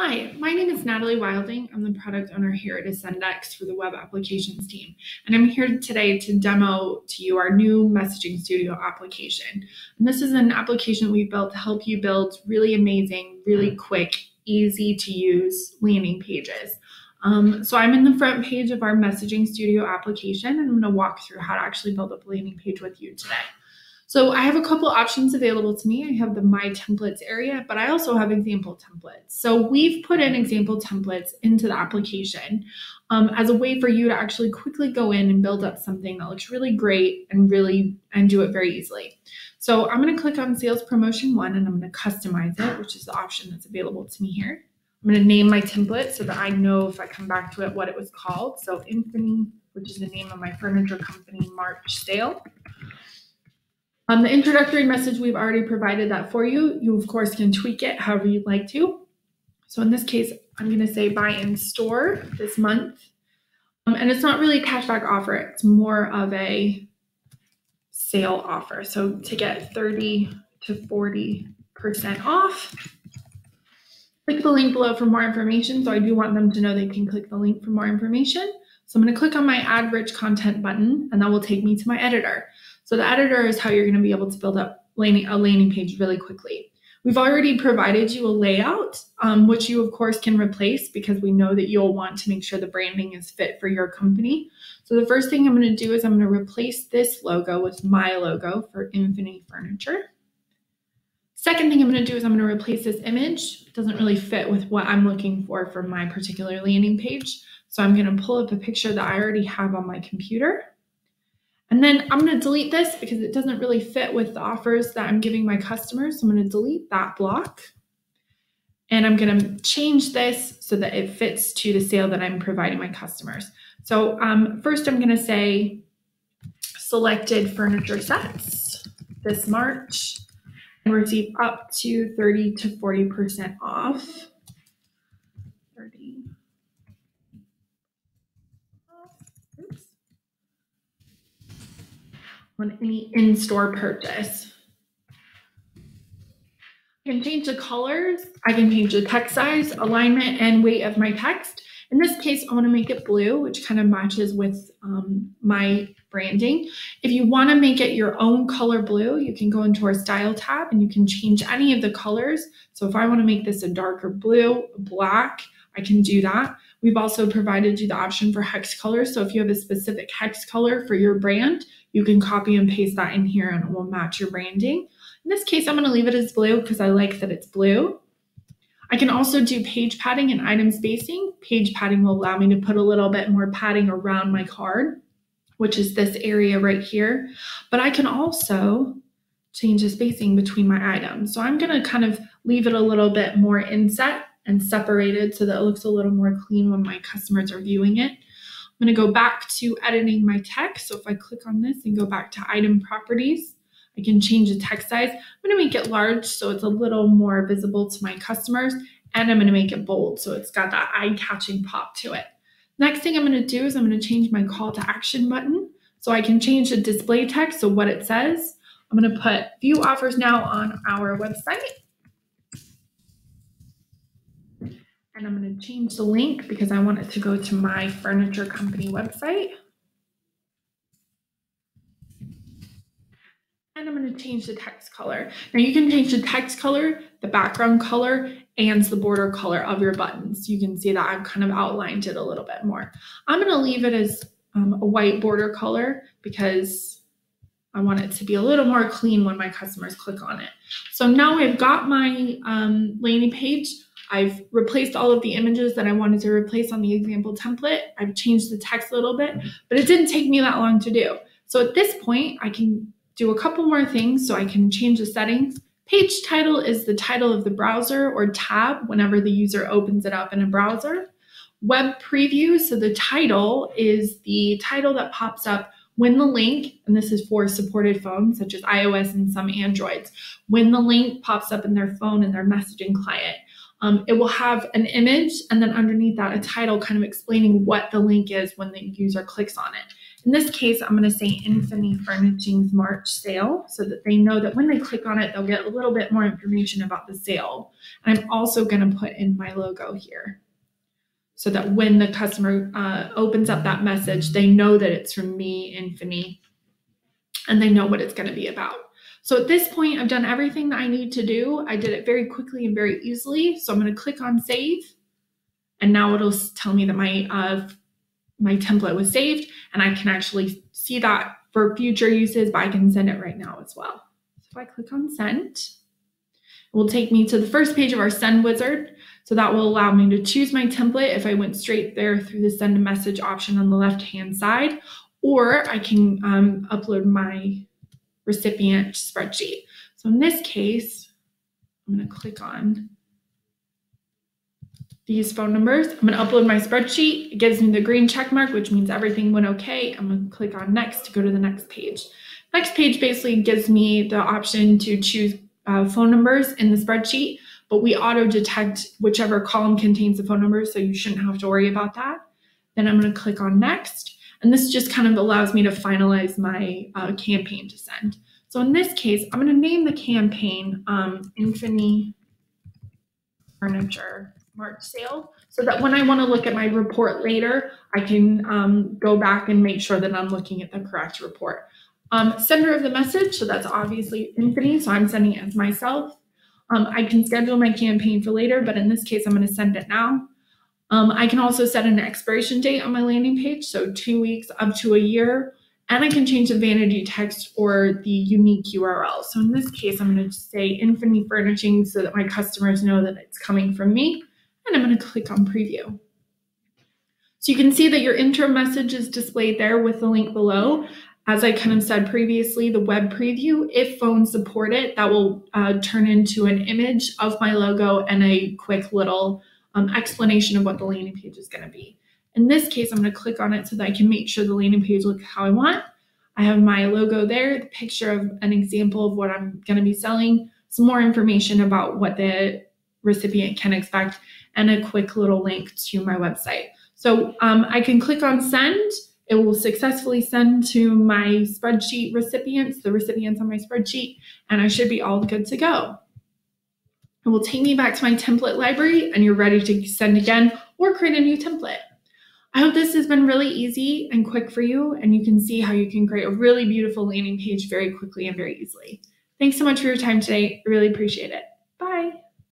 Hi, my name is Natalie Wilding. I'm the product owner here at Esendex for the web applications team. And I'm here today to demo to you our new Messaging Studio application. And this is an application we built to help you build really amazing, really quick, easy to use landing pages. Um, so I'm in the front page of our Messaging Studio application and I'm going to walk through how to actually build a landing page with you today. So I have a couple options available to me. I have the My Templates area, but I also have example templates. So we've put in example templates into the application um, as a way for you to actually quickly go in and build up something that looks really great and really and do it very easily. So I'm going to click on Sales Promotion 1 and I'm going to customize it, which is the option that's available to me here. I'm going to name my template so that I know if I come back to it what it was called. So Infini, which is the name of my furniture company, March sale. On the introductory message, we've already provided that for you. You, of course, can tweak it however you'd like to. So in this case, I'm going to say buy in store this month. Um, and it's not really a cashback offer, it's more of a sale offer. So to get 30 to 40% off, click the link below for more information. So I do want them to know they can click the link for more information. So I'm going to click on my add rich content button and that will take me to my editor. So the editor is how you're going to be able to build up landing, a landing page really quickly. We've already provided you a layout, um, which you of course can replace because we know that you'll want to make sure the branding is fit for your company. So the first thing I'm going to do is I'm going to replace this logo with my logo for Infini Furniture. Second thing I'm going to do is I'm going to replace this image. It doesn't really fit with what I'm looking for for my particular landing page. So I'm going to pull up a picture that I already have on my computer. And then I'm going to delete this because it doesn't really fit with the offers that I'm giving my customers. So I'm going to delete that block. And I'm going to change this so that it fits to the sale that I'm providing my customers. So um, first I'm going to say selected furniture sets this March and receive up to 30 to 40% off. On any in-store purchase. I can change the colors, I can change the text size, alignment, and weight of my text. In this case, I want to make it blue, which kind of matches with um, my branding. If you want to make it your own color blue, you can go into our style tab and you can change any of the colors. So if I want to make this a darker blue, black, I can do that. We've also provided you the option for hex colors. So if you have a specific hex color for your brand, you can copy and paste that in here and it will match your branding. In this case, I'm going to leave it as blue because I like that it's blue. I can also do page padding and item spacing. Page padding will allow me to put a little bit more padding around my card, which is this area right here. But I can also change the spacing between my items. So I'm going to kind of leave it a little bit more inset and separated so that it looks a little more clean when my customers are viewing it. I'm going to go back to editing my text. So if I click on this and go back to item properties, I can change the text size. I'm going to make it large so it's a little more visible to my customers. And I'm going to make it bold so it's got that eye-catching pop to it. Next thing I'm going to do is I'm going to change my call to action button so I can change the display text, so what it says. I'm going to put view offers now on our website. And I'm going to change the link because I want it to go to my furniture company website. And I'm going to change the text color. Now you can change the text color, the background color, and the border color of your buttons. You can see that I've kind of outlined it a little bit more. I'm going to leave it as um, a white border color because I want it to be a little more clean when my customers click on it. So now I've got my um, landing page I've replaced all of the images that I wanted to replace on the example template. I've changed the text a little bit, but it didn't take me that long to do. So at this point, I can do a couple more things so I can change the settings. Page title is the title of the browser or tab whenever the user opens it up in a browser. Web preview, so the title is the title that pops up when the link, and this is for supported phones such as iOS and some Androids, when the link pops up in their phone in their messaging client, um, it will have an image and then underneath that a title kind of explaining what the link is when the user clicks on it. In this case, I'm going to say Infinity Furnishings March sale so that they know that when they click on it, they'll get a little bit more information about the sale. And I'm also going to put in my logo here so that when the customer uh, opens up that message, they know that it's from me, Infinity, and they know what it's going to be about. So at this point, I've done everything that I need to do. I did it very quickly and very easily. So I'm going to click on save. And now it'll tell me that my uh, my template was saved and I can actually see that for future uses, but I can send it right now as well. So if I click on send, it will take me to the first page of our send wizard. So that will allow me to choose my template if I went straight there through the send a message option on the left hand side, or I can um, upload my recipient spreadsheet. So in this case, I'm going to click on these phone numbers. I'm going to upload my spreadsheet. It gives me the green check mark, which means everything went okay. I'm going to click on next to go to the next page. Next page basically gives me the option to choose uh, phone numbers in the spreadsheet, but we auto detect whichever column contains the phone numbers, so you shouldn't have to worry about that. Then I'm going to click on next, and this just kind of allows me to finalize my uh, campaign to send. So in this case, I'm going to name the campaign um, Infinity Furniture March sale so that when I want to look at my report later, I can um, go back and make sure that I'm looking at the correct report. Um, sender of the message, so that's obviously Infinity, so I'm sending it as myself. Um, I can schedule my campaign for later, but in this case, I'm going to send it now. Um, I can also set an expiration date on my landing page, so two weeks up to a year, and I can change the vanity text or the unique URL. So in this case, I'm going to say Infinity Furnishing so that my customers know that it's coming from me and I'm going to click on preview. So you can see that your intro message is displayed there with the link below. As I kind of said previously, the web preview, if phones support it, that will uh, turn into an image of my logo and a quick little um, explanation of what the landing page is going to be. In this case, I'm going to click on it so that I can make sure the landing page looks how I want. I have my logo there, the picture of an example of what I'm going to be selling, some more information about what the recipient can expect, and a quick little link to my website. So um, I can click on send. It will successfully send to my spreadsheet recipients, the recipients on my spreadsheet, and I should be all good to go. It will take me back to my template library and you're ready to send again or create a new template. I hope this has been really easy and quick for you, and you can see how you can create a really beautiful landing page very quickly and very easily. Thanks so much for your time today. I really appreciate it. Bye.